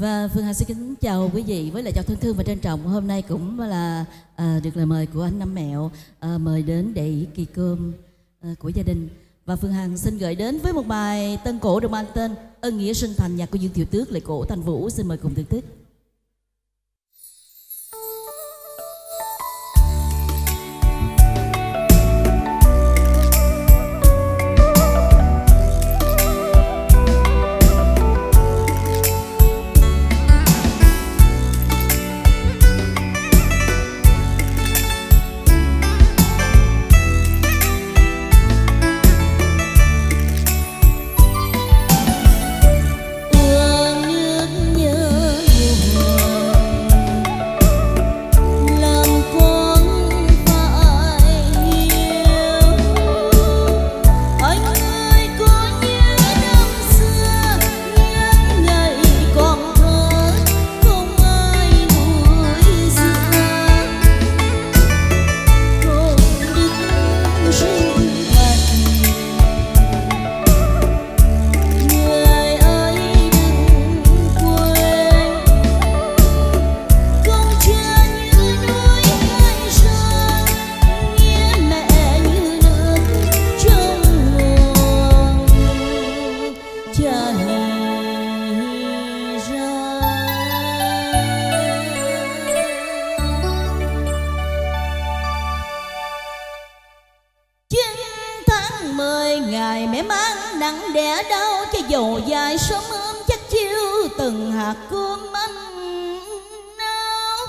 Và Phương Hà xin kính chào quý vị với lại chào thân thương và trân trọng. Hôm nay cũng là à, được lời mời của anh Năm Mẹo à, mời đến để kỳ cơm à, của gia đình. Và Phương Hằng xin gửi đến với một bài tân cổ được mang tên Ân Nghĩa Sinh Thành nhạc của Dương Thiệu Tước lại cổ Thành Vũ. Xin mời cùng thưởng thức. Ngày mẹ mang nặng đẻ đau cho dầu dài sớm ươm chắc chiêu từng hạt cơm anh nao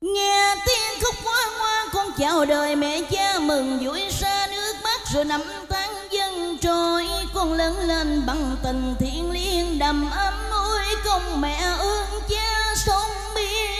nghe tiếng khóc hoa hoa con chào đời mẹ cha mừng vui xa nước mắt rồi năm tháng dân trôi. Con lớn lên bằng tình thiện liêng đầm ấm ôi công mẹ ương cha sống biên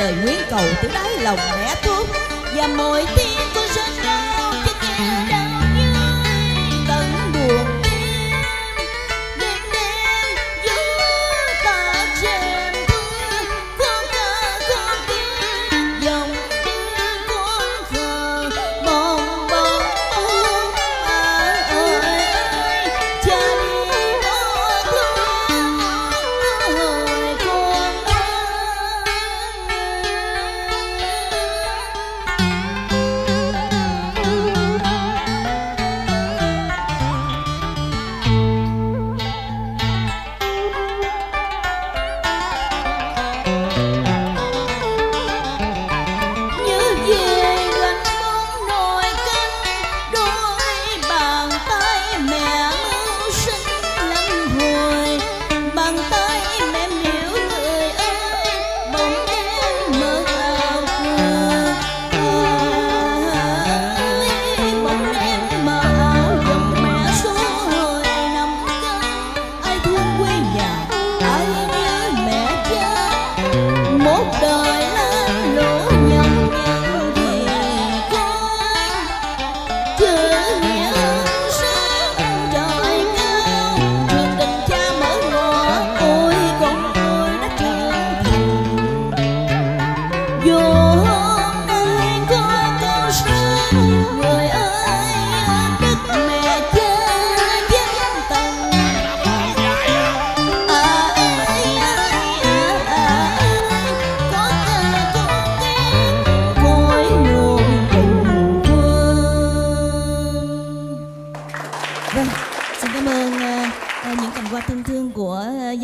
lời nguyện cầu từ đáy lòng mẹ thuốc. Và mỗi tiếng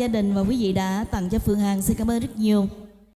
gia đình và quý vị đã tặng cho Phương Hằng. Xin cảm ơn rất nhiều.